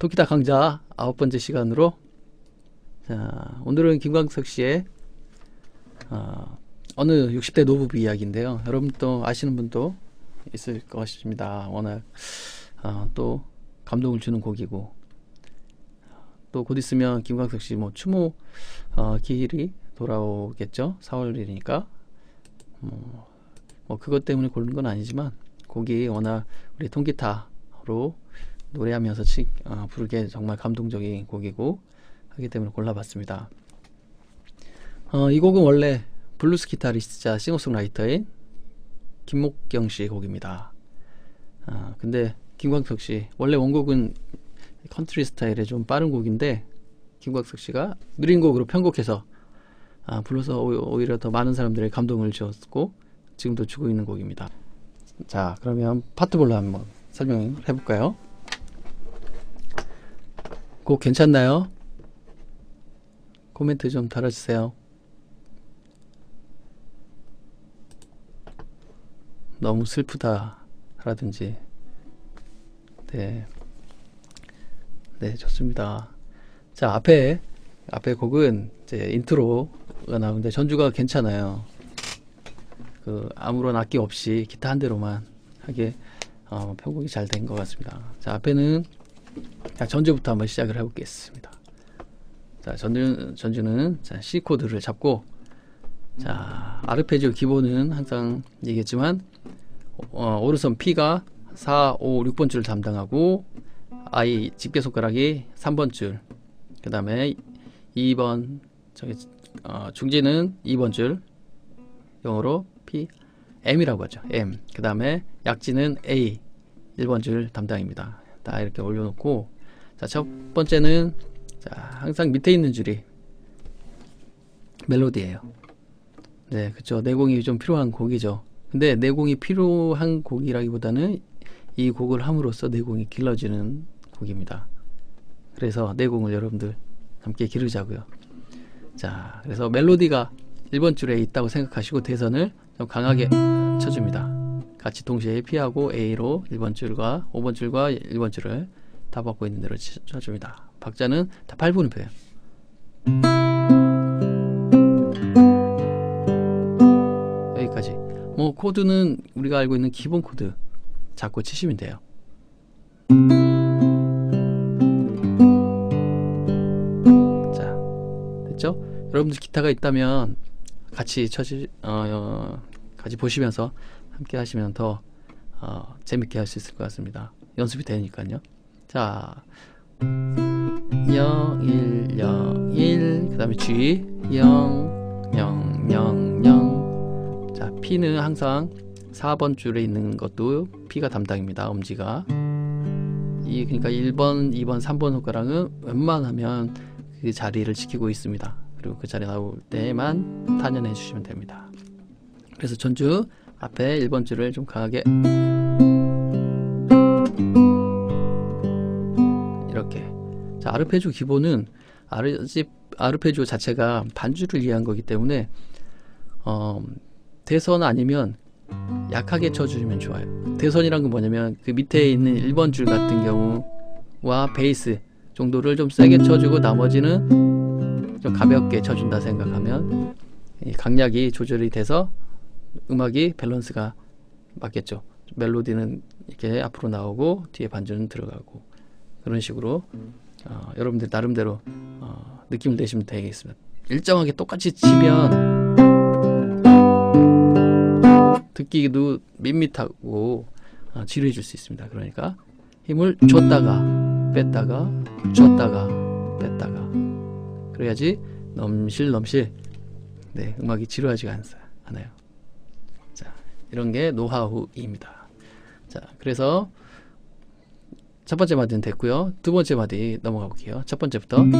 도키타 강좌 아홉 번째 시간으로 자, 오늘은 김광석 씨의 어, 어느 60대 노부부 이야기인데요. 여러분 또 아시는 분도 있을 것입니다. 워낙 어, 또 감동을 주는 곡이고 또 곧 있으면 김광석 씨 뭐 추모 어, 기일이 돌아오겠죠. 4월일이니까 뭐, 뭐 그것 때문에 고른 건 아니지만 곡이 워낙 우리 통기타로 노래하면서 치, 어, 부르기에 정말 감동적인 곡이고 하기 때문에 골라봤습니다. 어, 이 곡은 원래 블루스 기타리스트이자 싱어송라이터인 김목경 씨의 곡입니다. 아, 근데 김광석 씨 원래 원곡은 컨트리 스타일의 좀 빠른 곡인데 김광석 씨가 느린 곡으로 편곡해서 아, 불러서 오히려 더 많은 사람들의 감동을 주었고 지금도 주고 있는 곡입니다. 자 그러면 파트별로 한번 설명해 볼까요? 곡 괜찮나요? 코멘트 좀 달아주세요. 너무 슬프다 라든지 네. 네, 좋습니다. 자, 앞에 앞에 곡은 이제 인트로가 나오는데 전주가 괜찮아요. 그 아무런 악기 없이 기타 한 대로만 하게 어, 편곡이 잘 된 것 같습니다. 자, 앞에는 자, 전주부터 한번 시작을 해보겠습니다. 자, 전주, 전주는 자, C 코드를 잡고 자, 아르페지오 기본은 항상 얘기했지만 어, 오른손 P가 4, 5, 6번 줄을 담당하고 I 집게 손가락이 3번 줄. 그 다음에 2번 저기 어, 중지는 2번 줄. 영어로 P M이라고 하죠. M. 그 다음에 약지는 A 1번 줄 담당입니다. 다 이렇게 올려놓고 자, 첫 번째는 자, 항상 밑에 있는 줄이 멜로디예요. 네, 그렇죠. 내공이 좀 필요한 곡이죠. 근데 내공이 필요한 곡이라기보다는 이 곡을 함으로써 내공이 길러지는 곡입니다. 그래서 내공을 여러분들 함께 기르자고요. 자, 그래서 멜로디가 1번 줄에 있다고 생각하시고 대선을 좀 강하게 쳐줍니다. 같이 동시에 P하고 A로 1번 줄과 5번 줄과 1번 줄을 타브 악보 있는 대로 쳐줍니다. 박자는 다 8분음표예요. 여기까지. 뭐 코드는 우리가 알고 있는 기본 코드 잡고 치시면 돼요. 자, 됐죠? 여러분들 기타가 있다면 같이 쳐지 어, 어, 같이 보시면서 함께 하시면 더 어, 재밌게 할 수 있을 것 같습니다. 연습이 되니까요. 자, 0, 1, 0, 1, 그 다음에 G, 0, 0, 0, 0. 자, P는 항상 4번 줄에 있는 것도 P가 담당입니다. 음지가. 이, 그러니까 1번, 2번, 3번 손가락은 웬만하면 그 자리를 지키고 있습니다. 그리고 그 자리 나올 때만 탄연해 주시면 됩니다. 그래서 전주 앞에 1번 줄을 좀 강하게 자 아르페지오 기본은 아르집 아르페지오 자체가 반주를 이해한 거기 때문에 어, 대선 아니면 약하게 쳐주시면 좋아요. 대선이란 건 뭐냐면 그 밑에 있는 1번 줄 같은 경우와 베이스 정도를 좀 세게 쳐주고 나머지는 좀 가볍게 쳐준다 생각하면 강약이 조절이 돼서 음악이 밸런스가 맞겠죠. 멜로디는 이렇게 앞으로 나오고 뒤에 반주는 들어가고 그런 식으로 어, 여러분들 나름대로 어, 느낌을 내시면 되겠습니다. 일정하게 똑같이 치면 듣기도 밋밋하고 어, 지루해 줄수 있습니다. 그러니까 힘을 줬다가 뺐다가 줬다가 뺐다가 그래야지 넘실넘실 네, 음악이 지루하지가 않아요. 자, 이런 게 노하우입니다. 자, 그래서 첫 번째 마디는 됐고요. 두 번째 마디 넘어가 볼게요. 첫 번째부터 1, 1,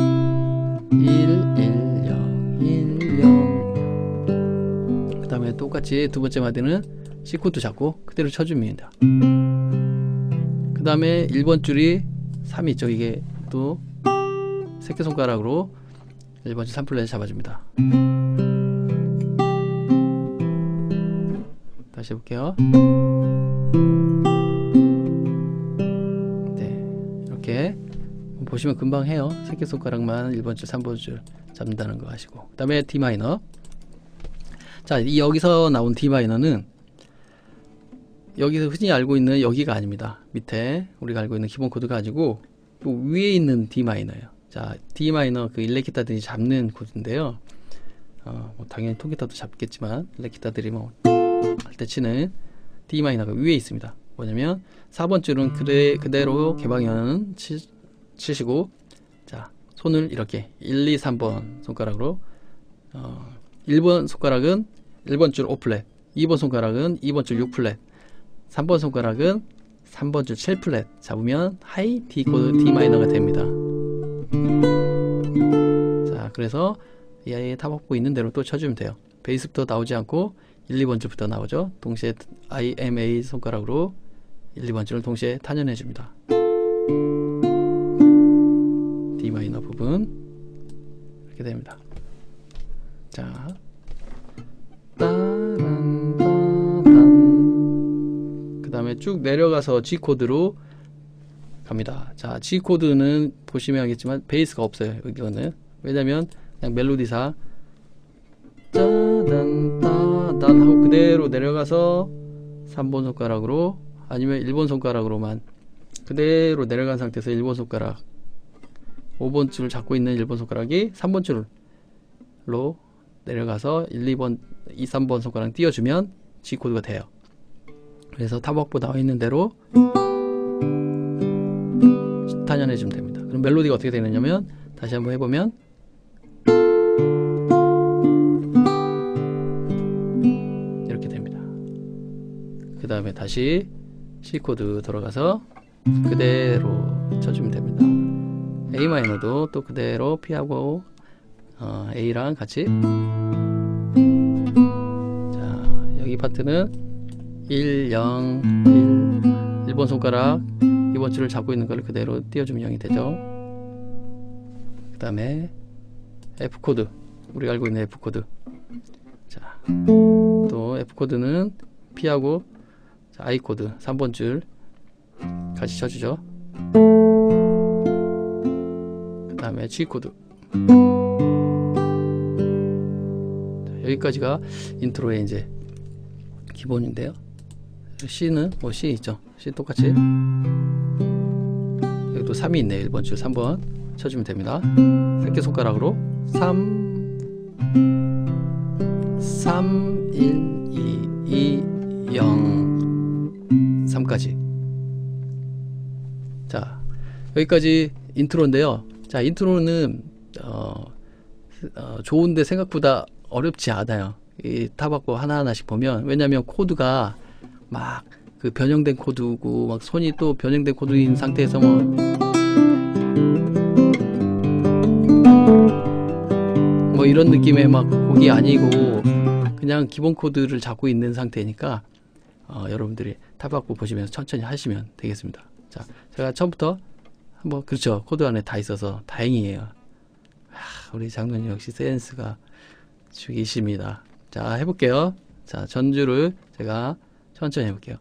0, 1, 0. 그 다음에 똑같이 두 번째 마디는 C 코드 잡고 그대로 쳐줍니다. 그 다음에 1번 줄이 3이 있죠. 이게 또 새끼손가락으로 1번 줄 3플랫 잡아줍니다. 다시 해볼게요. 보시면 금방 해요. 새끼손가락만 1번 줄, 3번 줄 잡는다는 거 아시고. 그 다음에 D 마이너. 자, 이 여기서 나온 D 마이너는 여기서 흔히 알고 있는 여기가 아닙니다. 밑에 우리가 알고 있는 기본 코드가 아니고 또 위에 있는 D 마이너예요. 자, D 마이너 그 일렉기타들이 잡는 코드인데요. 어, 뭐 당연히 통기타도 잡겠지만 일렉기타들이 뭐 할 때 치는 D 마이너가 위에 있습니다. 뭐냐면 4번 줄은 그대, 그대로 개방현 치, 치시고 자 손을 이렇게 1, 2, 3번 손가락으로 어, 1번 손가락은 1번 줄 5플랫 2번 손가락은 2번 줄 6플랫 3번 손가락은 3번 줄 7플랫 잡으면 high D 코드 D 마이너가 됩니다. 자 그래서 이 아이의 타브 악보 있는 대로 또 쳐주면 돼요. 베이스부터 나오지 않고 1, 2번 줄부터 나오죠. 동시에 I, M, A 손가락으로 1, 2번 줄을 동시에 탄현해 줍니다 D 마이너 부분. 이렇게 됩니다. 자. 그 다음에 쭉 내려가서 G 코드로 갑니다. 자, G 코드는 보시면 알겠지만 베이스가 없어요. 이거는. 왜냐면 그냥 멜로디사. 짜단 따단 하고 그대로 내려가서 3번 손가락으로 아니면 1번 손가락으로만 그대로 내려간 상태에서 1번 손가락 5번 줄을 잡고 있는 1번 손가락이 3번 줄로 내려가서 1, 2번, 2, 3번 손가락 띄워주면 G 코드가 돼요. 그래서 타박보 나와 있는 대로 탄현해 주면 됩니다. 그럼 멜로디가 어떻게 되느냐면 다시 한번 해보면 이렇게 됩니다. 그 다음에 다시 C 코드 들어가서 그대로 쳐주면 됩니다. A 마이너도 또 그대로 P하고 어, A랑 같이. 자 여기 파트는 1, 0, 1 1번 손가락 2번 줄을 잡고 있는 걸 그대로 띄워주면 0이 되죠. 그 다음에 F코드. 우리가 알고 있는 F코드. 자또 F코드는 P하고 자, I코드. 3번 줄 같이 쳐주죠. 그 다음에 G코드 여기까지가 인트로의 이제 기본인데요. C는 뭐 C 있죠. C 똑같이 여기 또 3이 있네. 1번 줄 3번 쳐주면 됩니다. 새끼손가락으로 3 3 1 2 2 0 3까지 자 여기까지 인트로인데요. 자 인트로는 어, 어 좋은데 생각보다 어렵지 않아요. 이 타박고 하나하나씩 보면 왜냐하면 코드가 막 그 변형된 코드고 막 손이 또 변형된 코드인 상태에서 뭐 뭐 이런 느낌의 막 곡이 아니고 그냥 기본 코드를 잡고 있는 상태니까 어, 여러분들이 타박고 보시면서 천천히 하시면 되겠습니다. 자, 제가 처음부터 한번 그렇죠 코드 안에 다 있어서 다행이에요. 하, 우리 장로님 역시 센스가 죽이십니다. 자, 해볼게요. 자, 전주를 제가 천천히 해볼게요.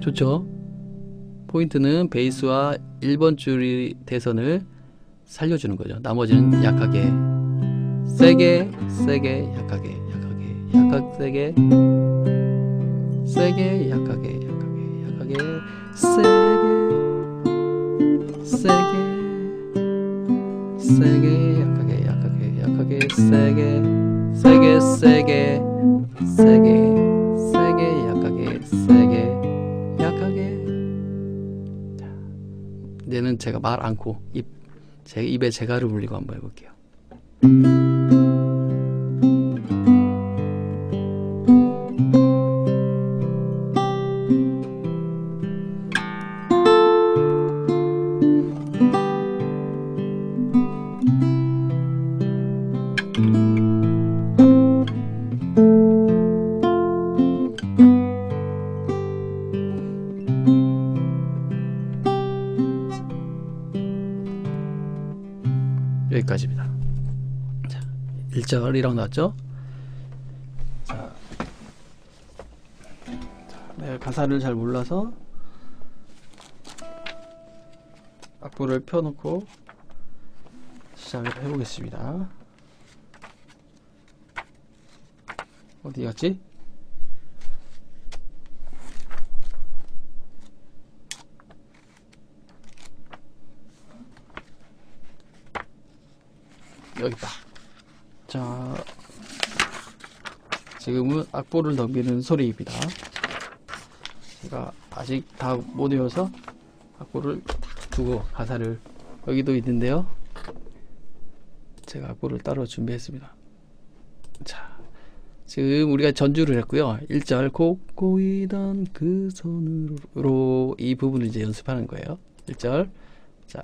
좋죠? 포인트는 베이스와 1번 줄이 대선을 살려주는 거죠. 나머지는 약하게, 세게, 세게, 약하게, 약하게, 약하게, 세게, 세게, 약하게, 약하게, 약하게, 세게, 세게, 세게, 약하게, 약하게, 약하게, 세게, 세게, 세게, 세게, 세게, 약하게, 세게, 약하게. 자, 얘는 제가 말 않고 입, 제 입에 제가를 물리고 한번 해볼게요. 여기까지입니다. 자, 1절이라고 나왔죠? 자, 내가 가사를 잘 몰라서 악보를 펴놓고 시작을 해보겠습니다. 어디 갔지? 여기 있다. 자, 지금은 악보를 넘기는 소리입니다. 제가 아직 다 못 외워서 악보를 딱 두고 가사를 여기도 있는데요. 제가 악보를 따로 준비했습니다. 자, 지금 우리가 전주를 했고요. 1절 곱고이던 그 손으로 이 부분을 이제 연습하는 거예요. 1절. 자,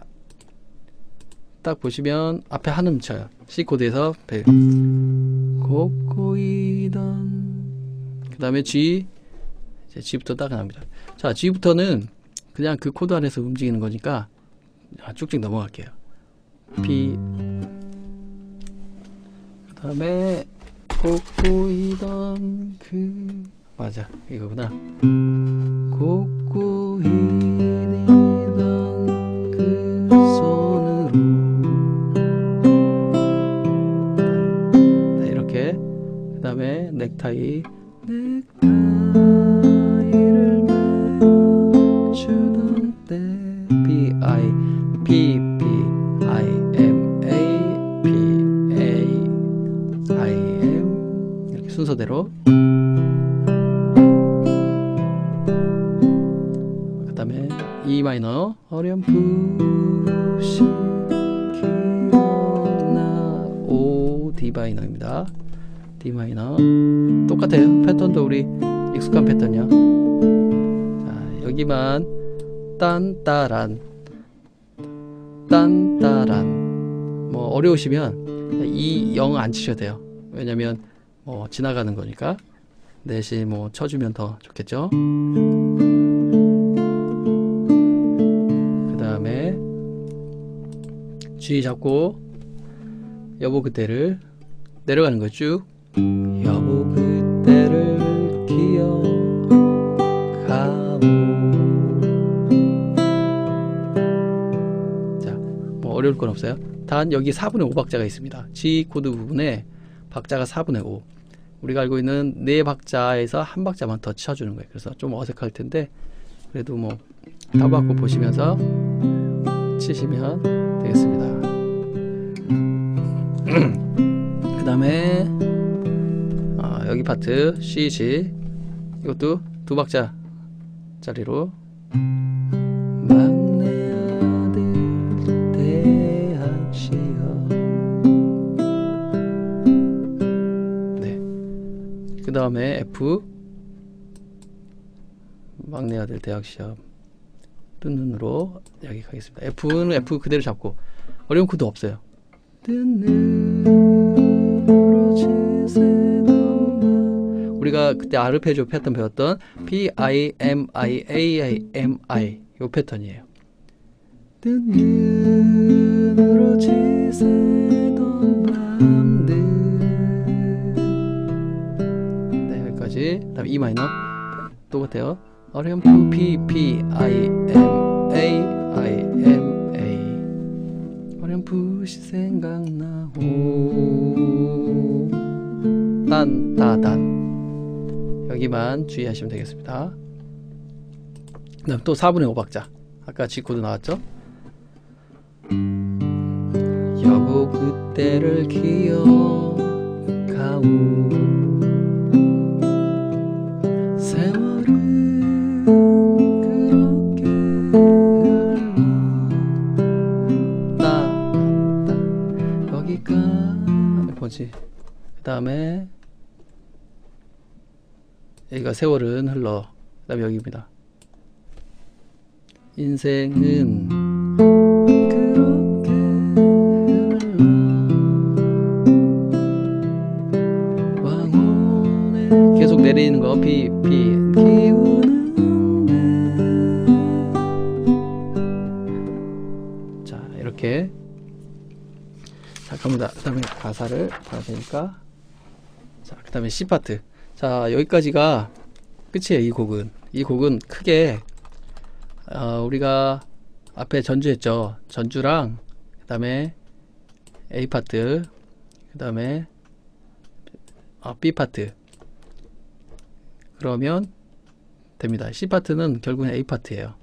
딱 보시면 앞에 한음 쳐요. C 코드에서 배. 곱고이던 그 다음에 G 이제 G부터 딱 나옵니다. 자, G부터는 그냥 그 코드 안에서 움직이는 거니까 쭉쭉 넘어갈게요. B 그 다음에 곱고이던 그 맞아 이거구나. 곱고이 넥타이. 넥타이를 매주던 때 B I P P I M A P A I M. 이렇게 순서대로. 그 다음에 E 마이너. 어렴풋이 기억나. O D 마이너입니다 D 마이너. 똑같아요. 패턴도 우리 익숙한 패턴이야 자 여기만. 딴따란. 딴따란. 뭐 어려우시면 이 영 안 치셔도 돼요. 왜냐면 뭐 지나가는 거니까. 대신 뭐 쳐주면 더 좋겠죠? 그 다음에 G 잡고 여보 그때를 내려가는 거쭉 건 없어요. 단 여기 4분의 5 박자가 있습니다. G 코드 부분에 박자가 4분의 5 우리가 알고 있는 네 박자에서 한 박자만 더 쳐주는 거예요. 그래서 좀 어색할 텐데 그래도 뭐 따박고 보시면서 치시면 되겠습니다. 그 다음에 어, 여기 파트 C, G. 이것도 두 박자 짜리로 막 다음에 F. 막내 아들 대학 시험 뜬 눈으로 여기 가겠습니다. F는 F 그대로 잡고 어려운 코드 없어요. 우리가 그때 아르페지오 패턴 배웠던 P I M I A I M I 요 패턴이에요. 네 여기까지 그다음 E 마이너. 똑같아요. 어렴풋 P P I M A I M A. 어렴풋이 생각나오. 딴따단 여기만 주의하시면 되겠습니다. 그 다음 또 4분의 5박자. 아까 G 코드 나왔죠? 여보 그때를 기억하오 뭐지. 그 다음에 여기가 세월은 흘러. 그 다음에 여기입니다. 인생은 계속 내리는 거. 비, 비 기우 가사를 봐야 되니까. 자 그 다음에 C 파트. 자 여기까지가 끝이에요 이 곡은. 이 곡은 크게 어, 우리가 앞에 전주했죠. 전주랑 그 다음에 A 파트 그 다음에 어, B 파트. 그러면 됩니다. C 파트는 결국은 A 파트예요.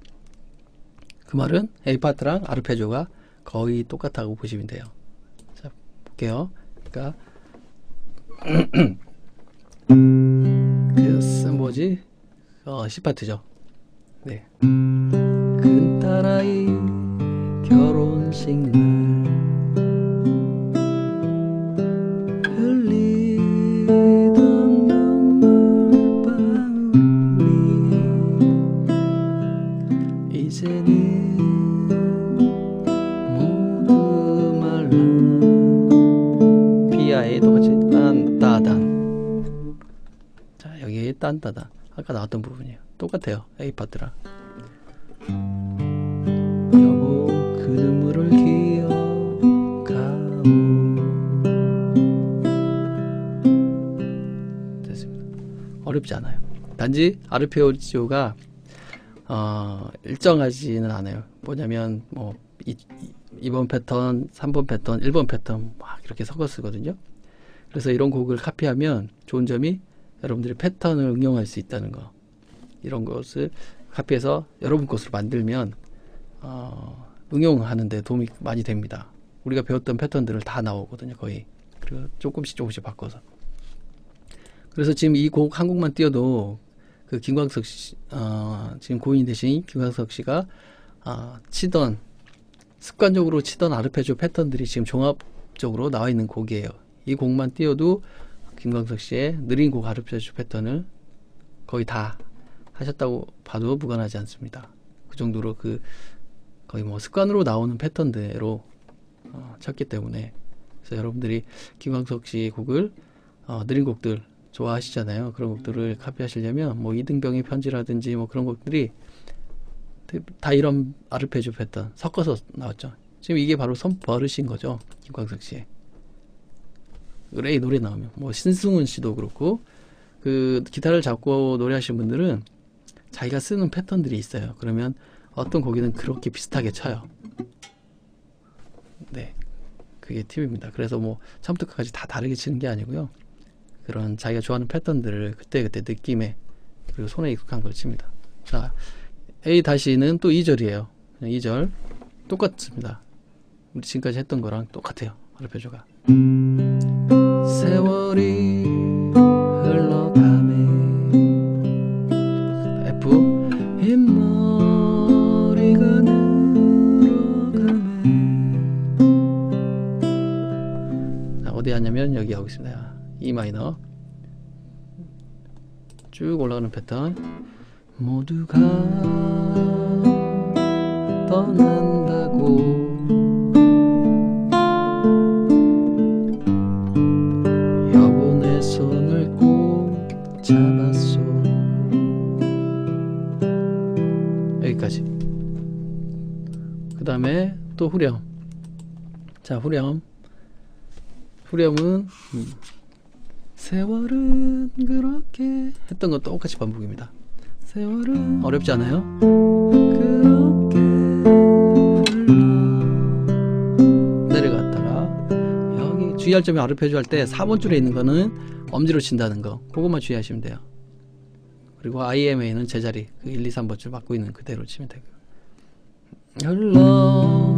그 말은 A 파트랑 아르페조가 거의 똑같다고 보시면 돼요 자 볼게요. 그러니까 그 뭐지 어, C 파트죠. 네. 큰 딸아이 결혼식 날 흘리 비아에 똑같이 딴따단. 자 여기 딴따단. 아까 나왔던 부분이에요. 똑같아요. A 파트랑. 여보 그 눈물을 기억하오. 됐습니다. 어렵지 않아요. 단지 아르페오지오가 어, 일정하지는 않아요. 뭐냐면 뭐 이, 이, 번 패턴, 3번 패턴, 1번 패턴 막 이렇게 섞어 쓰거든요 그래서 이런 곡을 카피하면 좋은 점이 여러분들이 패턴을 응용할 수 있다는 거 이런 것을 카피해서 여러분 것으로 만들면 어, 응용하는 데 도움이 많이 됩니다. 우리가 배웠던 패턴들을 다 나오거든요, 거의. 그리고 조금씩 조금씩 바꿔서. 그래서 지금 이 곡 한 곡만 띄워도 그 김광석 씨, 어, 지금 고인이 되신 김광석 씨가 어, 치던 습관적으로 치던 아르페지오 패턴들이 지금 종합적으로 나와 있는 곡이에요. 이 곡만 띄워도 김광석 씨의 느린 곡 아르페지오 패턴을 거의 다 하셨다고 봐도 무관하지 않습니다. 그 정도로 그 거의 뭐 습관으로 나오는 패턴대로 어, 쳤기 때문에 그래서 여러분들이 김광석 씨 곡을 어, 느린 곡들 좋아하시잖아요. 그런 곡들을 카피하시려면 뭐 이등병의 편지라든지 뭐 그런 곡들이 다 이런 아르페지오 패턴 섞어서 나왔죠. 지금 이게 바로 손 버릇인 거죠. 김광석 씨의. 그래 이 노래 나오면 뭐 신승훈 씨도 그렇고 그 기타를 잡고 노래하시는 분들은 자기가 쓰는 패턴들이 있어요. 그러면 어떤 곡이든 그렇게 비슷하게 쳐요. 네. 그게 팁입니다. 그래서 뭐 처음부터 끝까지 다 다르게 치는 게 아니고요. 그런 자기가 좋아하는 패턴들을 그때그때 느낌에 그리고 손에 익숙한 걸 칩니다. 자, A 다시는 또 2절이에요. 2절 똑같습니다. 우리 지금까지 했던 거랑 똑같아요. 아르페조가. 세월이 흘러가네. F? 흰머리가 늘어가네. 자, 어디 하냐면 여기 하고 있습니다. E 마이너. 쭉 올라가는 패턴. 모두가 떠난다고 또 후렴. 자 후렴. 후렴은 음, 세월은 그렇게 했던 거 똑같이 반복입니다. 세월은 어렵지 않아요? 그렇게 내려갔다가 여기 주의할 점이 아르페지오 할 때 4번 줄에 있는 거는 엄지로 친다는 거. 그것만 주의하시면 돼요. 그리고 IMA는 제자리 그 1, 2, 3번 줄 맡고 있는 그대로 치면 되고요 흘러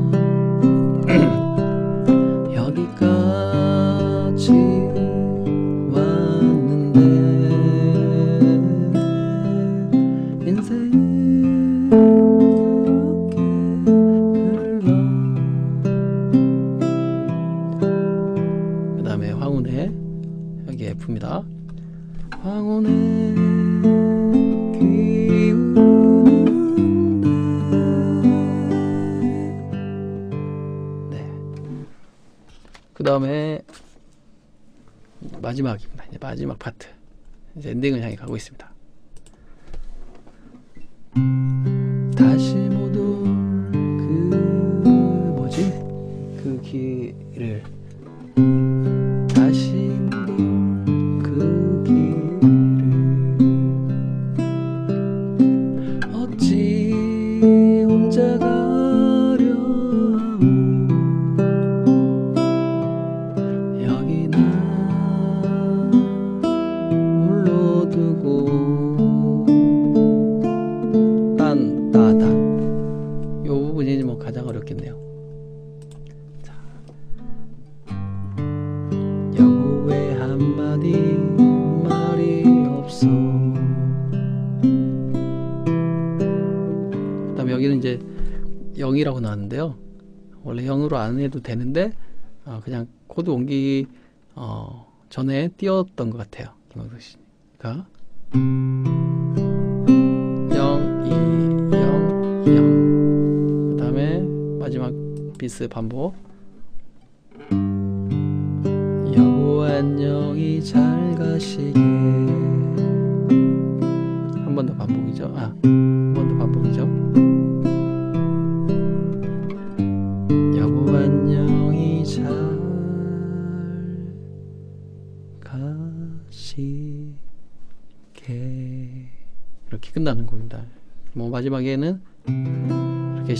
그 다음에 마지막입니다. 이제 마지막 파트. 이제 엔딩을 향해 가고 있습니다. 해도 되는데 어, 그냥 코드 옮기기 어, 전에 띄웠던 것 같아요. 김광석 씨가 0, 2, 0, 0. 그 다음에 마지막 비스 반복. 여보 안녕히 잘 가시게. 한번 더 반복이죠. 아,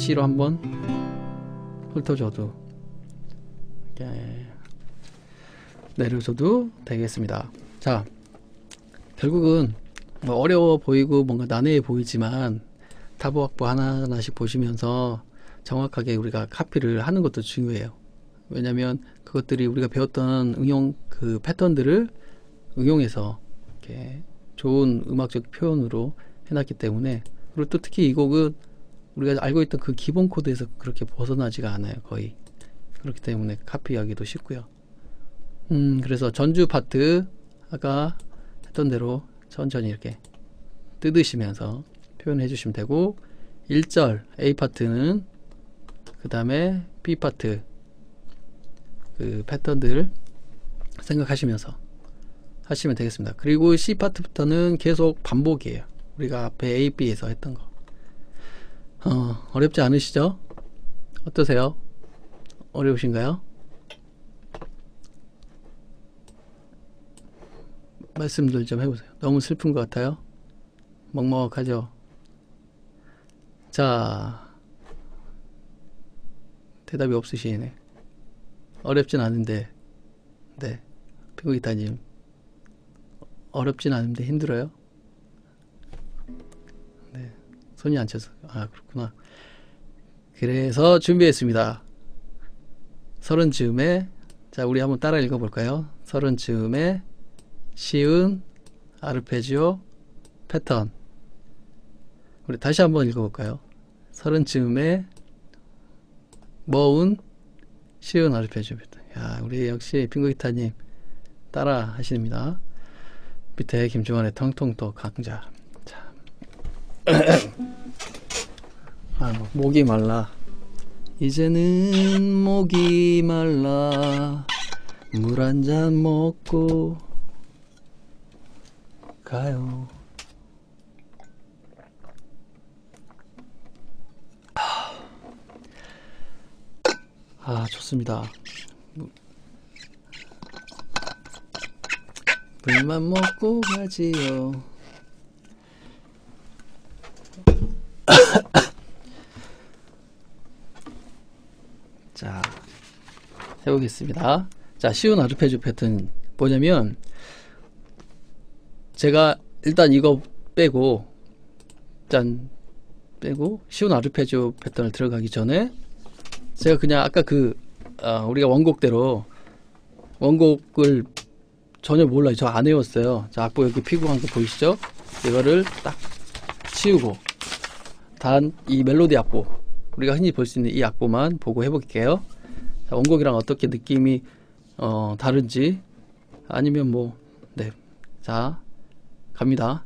C로 한번 훑어줘도 내려줘도 되겠습니다. 자, 결국은 뭐 어려워 보이고 뭔가 난해해 보이지만 타보 악보 하나하나씩 보시면서 정확하게 우리가 카피를 하는 것도 중요해요. 왜냐하면 그것들이 우리가 배웠던 응용 그 패턴들을 응용해서 이렇게 좋은 음악적 표현으로 해놨기 때문에 그리고 또 특히 이 곡은 우리가 알고 있던 그 기본 코드에서 그렇게 벗어나지가 않아요 거의 그렇기 때문에 카피하기도 쉽고요 음 그래서 전주 파트 아까 했던 대로 천천히 이렇게 뜯으시면서 표현해 주시면 되고 1절 A 파트는 그 다음에 B 파트 그 패턴들 생각하시면서 하시면 되겠습니다. 그리고 C 파트부터는 계속 반복이에요. 우리가 앞에 A, B에서 했던 거. 어, 어렵지 않으시죠? 어떠세요? 어려우신가요? 말씀들 좀 해보세요. 너무 슬픈 것 같아요? 먹먹하죠? 자, 대답이 없으시네. 어렵진 않은데, 네. 피고기타님. 어렵진 않은데 힘들어요? 손이 안 쳐서. 아, 그렇구나. 그래서 준비했습니다. 서른 즈음에, 자, 우리 한번 따라 읽어볼까요? 서른 즈음에 쉬운 아르페지오 패턴. 우리 다시 한번 읽어볼까요? 서른 즈음에 머운 쉬운 아르페지오 패턴. 야, 우리 역시 빙고기타님 따라 하십니다. 밑에 김주환의 텅텅터 강자. 자. 아, 목이 말라. 이제는 목이 말라. 물 한 잔 먹고 가요. 아, 좋습니다. 물만 먹고 가지요. 자, 해보겠습니다. 자, 쉬운 아르페지오 패턴 뭐냐면, 제가 일단 이거 빼고, 짠, 빼고, 쉬운 아르페지오 패턴을 들어가기 전에, 제가 그냥 아까 그, 어, 우리가 원곡대로, 원곡을 전혀 몰라요. 저 안 외웠어요. 자, 악보 여기 피구한 거 보이시죠? 이거를 딱 치우고, 단 이 멜로디 악보, 우리가 흔히 볼 수 있는 이 악보만 보고 해볼게요. 자, 원곡이랑 어떻게 느낌이 어, 다른지 아니면 뭐, 네. 자, 갑니다.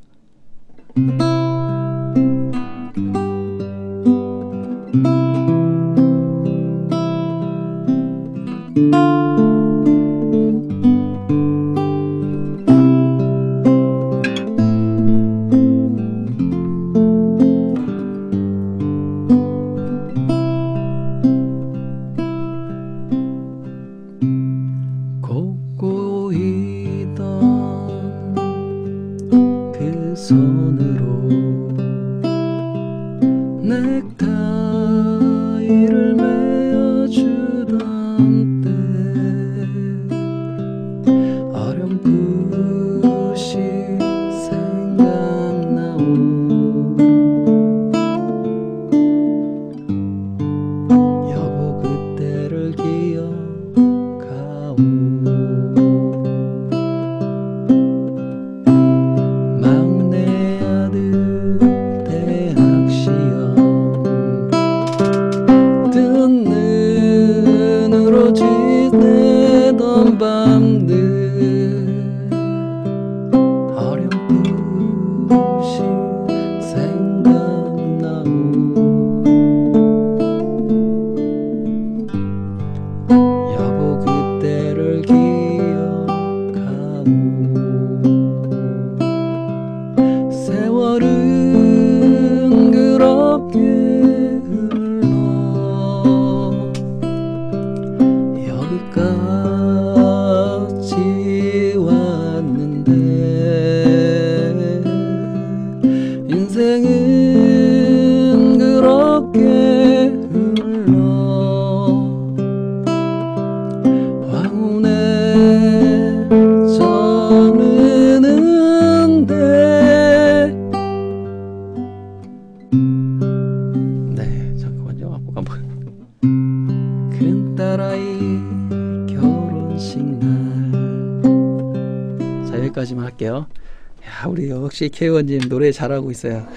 역시 케이원님 노래 잘하고 있어요.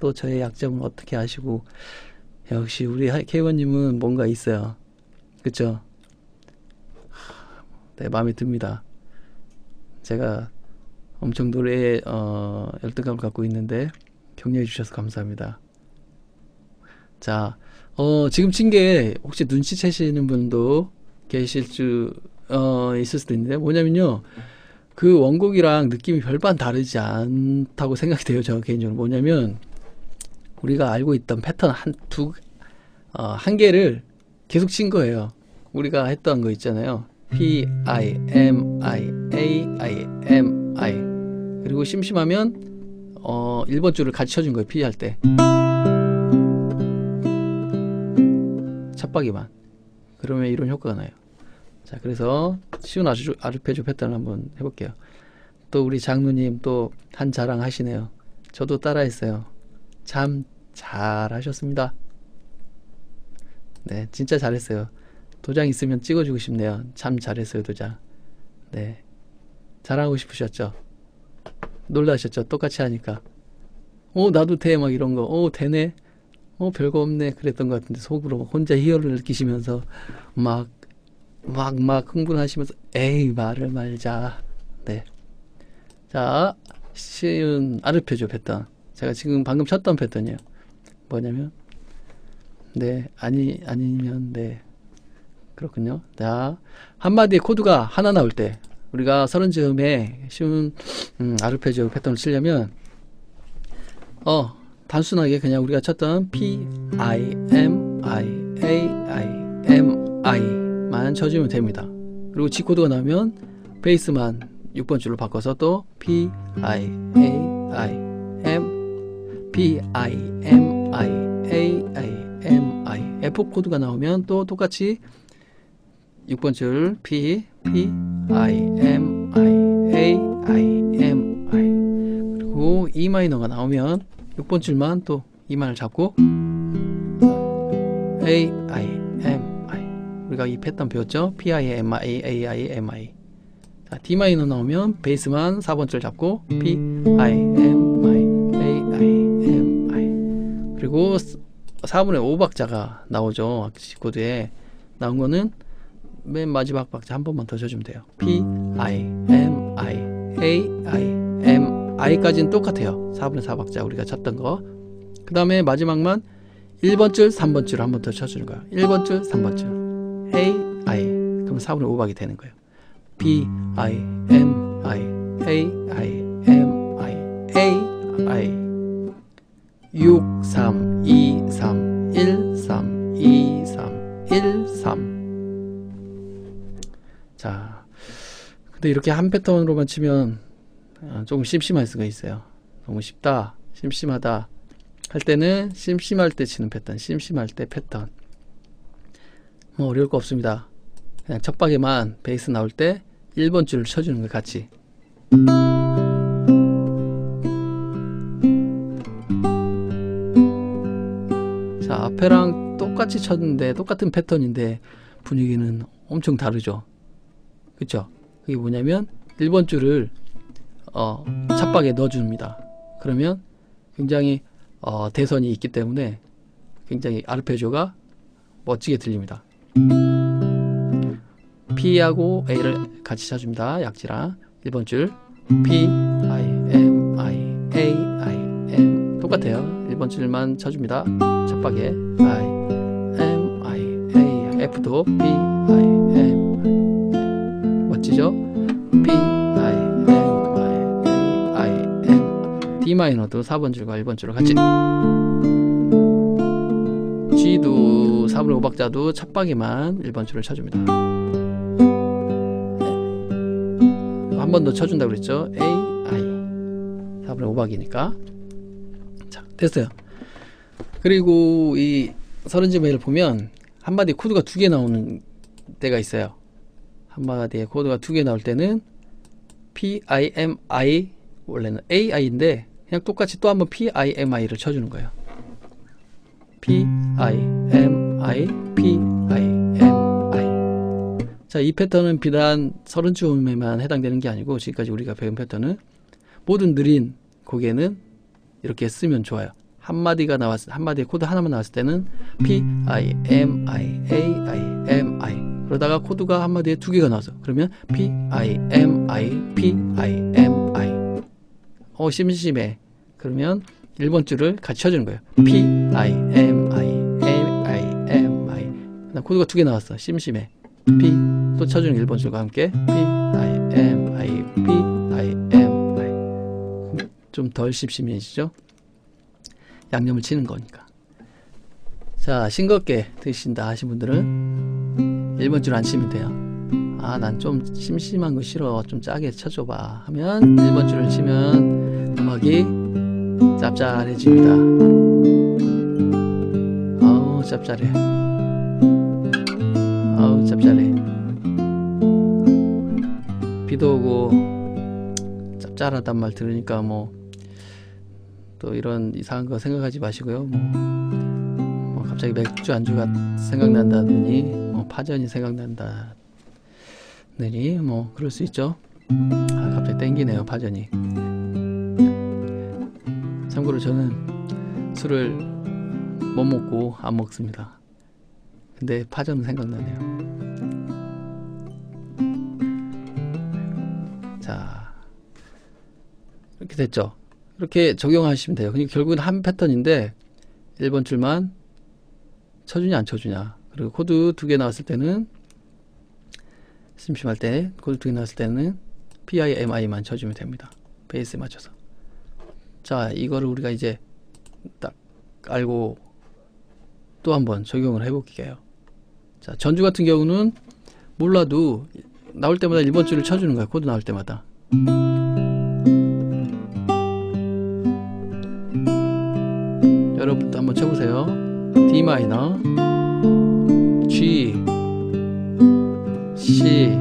또 저의 약점은 어떻게 아시고 역시 우리 케이원님은 뭔가 있어요. 그쵸? 네, 마음에 듭니다. 제가 엄청 노래에 어, 열등감을 갖고 있는데 격려해 주셔서 감사합니다. 자, 어, 지금 친 게 혹시 눈치채시는 분도 계실 줄 어, 있을 수도 있는데 뭐냐면요. 그 원곡이랑 느낌이 별반 다르지 않다고 생각이 돼요. 저 개인적으로 뭐냐면 우리가 알고 있던 패턴 한 두, 어, 한 개를 계속 친 거예요. 우리가 했던 거 있잖아요. P, I, M, I, A, I, M, I. 그리고 심심하면, 어, 1번 줄을 같이 쳐준 거예요. P 할 때. 찹박이만. 그러면 이런 효과가 나요. 자, 그래서 쉬운 아주 아르페지오 패턴을 한번 해볼게요. 또 우리 장누님 또 한 자랑 하시네요. 저도 따라했어요. 참 잘하셨습니다. 네, 진짜 잘했어요. 도장 있으면 찍어주고 싶네요. 참 잘했어요, 도장. 네. 자랑하고 싶으셨죠? 놀라셨죠? 똑같이 하니까. 어, 나도 돼. 막 이런 거. 어, 되네. 어, 별거 없네. 그랬던 것 같은데, 속으로 혼자 희열을 느끼시면서 막, 막, 막 흥분하시면서, 에이, 말을 말자. 네. 자, 쉬운 아르페조 패턴. 제가 지금 방금 쳤던 패턴이에요. 뭐냐면, 네, 아니, 아니면, 네. 그렇군요. 자, 한마디의 코드가 하나 나올 때, 우리가 서른 즈음에 쉬운, 음, 아르페지오 패턴을 치려면, 어, 단순하게 그냥 우리가 쳤던 P, I, M, I, A, I, M, I 만 쳐주면 됩니다. 그리고 G 코드가 나오면, 베이스만 6번 줄로 바꿔서 또 P, I, A, I, M, P, I, M, I, A, I, M, I. F 코드가 나오면 또 똑같이 6번 줄 P, P, I, M, I, A, I, M, I. 그리고 E 마이너가 나오면 6번 줄만 또 E 마이너를 잡고 A, I. 우리가 이 패턴 배웠죠? P, I, M, I, A, I, M, I. 자, D 마이너 나오면 베이스만 4번 줄 잡고 P, I, M, I, A, I, M, I. 그리고 4분의 5박자가 나오죠. 코드에 나온 거는 맨 마지막 박자 한 번만 더 쳐주면 돼요. P, I, M, I, A, I, M, I까지는 똑같아요. 4분의 4박자 우리가 쳤던 거. 그 다음에 마지막만 1번 줄, 3번 줄한번 더 쳐주는 거예요. 1번 줄, 3번 줄. A, I. 그럼 4분의 5박이 되는 거예요. P, I, M, I, A, I, M, I, A, I. 6, 3, 2, 3, 1, 3, 2, 3, 1, 3. 자, 근데 이렇게 한 패턴으로만 치면 아, 조금 심심할 수가 있어요. 너무 쉽다, 심심하다 할 때는 심심할 때 치는 패턴, 심심할 때 패턴. 뭐 어려울 거 없습니다. 그냥 척박에만 베이스 나올 때 1번 줄을 쳐주는 거 같이. 자, 앞에랑 똑같이 쳤는데 똑같은 패턴인데 분위기는 엄청 다르죠. 그쵸? 그게 뭐냐면 1번 줄을 어, 찻박에 넣어줍니다. 그러면 굉장히 어, 대선이 있기 때문에 굉장히 아르페지오가 멋지게 들립니다. P하고 A를 같이 쳐줍니다. 약지랑 1번 줄 P, I, M, I, A, I, M 똑같아요. 1번 줄만 쳐줍니다. 찻박에 I, M, I, A, F도 P, I, M, 멋지죠? P, I, M, I, A, I, M D 마이너도 4번 줄과 1번 줄을 같이 G도 4분의 5박자도 찻박에만 1번 줄을 쳐줍니다. 한번 더 쳐준다고 그랬죠? A, I. 4분의 5박이니까. 자 됐어요. 그리고 이 서른지 메일을 보면 한마디 코드가 두 개 나오는 때가 있어요. 한마디에 코드가 두 개 나올 때는 P, I, M, I 원래는 A, I인데 그냥 똑같이 또 한번 P, I, M, I를 쳐주는 거예요 P, I, M, I, P, I, M, 자, 이 패턴은 비단 서른 즈음에만 해당되는 게 아니고 지금까지 우리가 배운 패턴은 모든 느린 곡에는 이렇게 쓰면 좋아요. 한 마디가 나왔 한 마디에 코드 하나만 나왔을 때는 P I M I A I M I 그러다가 코드가 한 마디에 두 개가 나와서 그러면 P I M I P I M I 어 심심해 그러면 1번 줄을 같이 쳐주는 거예요. P I M I M I M I 그다음 코드가 두 개 나왔어. 심심해. P 또 쳐주는 1번 줄과 함께 P I M I P I M I 좀 덜 심심해지죠? 양념을 치는 거니까. 자, 싱겁게 드신다 하신 분들은 1번 줄 안 치면 돼요. 아, 난 좀 심심한 거 싫어. 좀 짜게 쳐줘봐. 하면 1번 줄을 치면 음악이 짭짤해집니다. 짭짤해. 아우, 짭짤해. 비도 오고 짭짤하단 말 들으니까 뭐 또 이런 이상한 거 생각하지 마시고요. 뭐, 뭐 갑자기 맥주 안주가 생각난다느니 뭐 파전이 생각난다느니 뭐 그럴 수 있죠. 아 갑자기 땡기네요 파전이. 참고로 저는 술을 못 먹고 안 먹습니다. 근데 파전은 생각나네요. 자 이렇게 됐죠. 이렇게 적용하시면 돼요. 그러니까 결국은 한 패턴인데 1번 줄만 쳐주냐 안 쳐주냐 그리고 코드 두 개 나왔을 때는 심심할 때 코드 두 개 나왔을 때는 PIMI만 쳐주면 됩니다. 베이스에 맞춰서 자 이거를 우리가 이제 딱 알고 또 한번 적용을 해볼게요. 자 전주 같은 경우는 몰라도 나올 때마다 1번 줄을 쳐주는 거야 코드 나올 때마다 여러분도 한번 쳐보세요. D 마이너, G, C,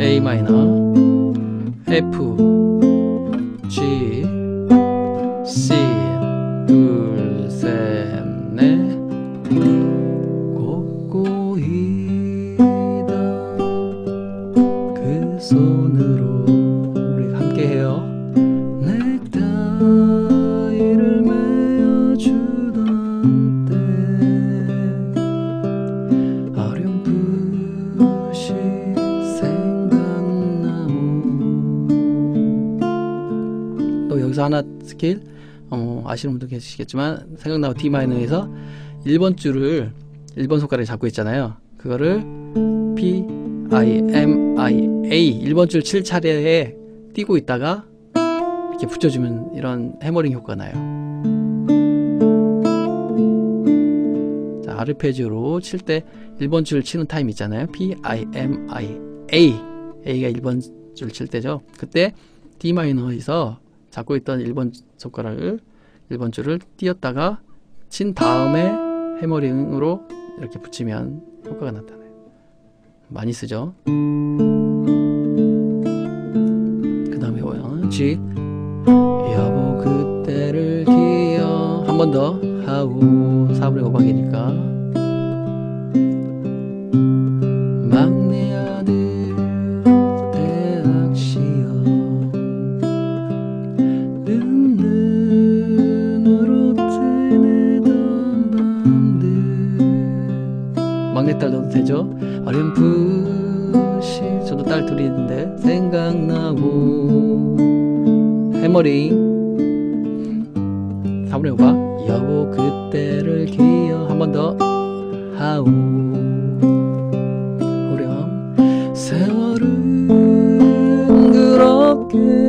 A 마이너, F, G, 하나 스킬 어, 아시는 분도 계시겠지만 생각나고 D 마이너에서 1번 줄을 1번 손가락에 잡고 있잖아요. 그거를 P I M I A 1번 줄 7차례에 띄고 있다가 이렇게 붙여주면 이런 hammering 효과가 나요. 자, 아르페지오로 칠 때 1번 줄 치는 타임 있잖아요. P I M I A A가 1번 줄 칠 때죠. 그때 D 마이너에서 잡고 있던 1번 손가락을 1번 줄을 띄었다가 친 다음에 해머링으로 이렇게 붙이면 효과가 나타나요. 많이 쓰죠. 그 다음에 뭐요? G 여보 그때를 기억 한 번 더 하우 4분의 5박이니까 막내딸 되죠? 어렴풋이 저도 딸 둘이 있는데 생각나고. 해머링 4분의 5가 여보 그때를 기억 한 번 더. 하우 후렴 세월은 그렇게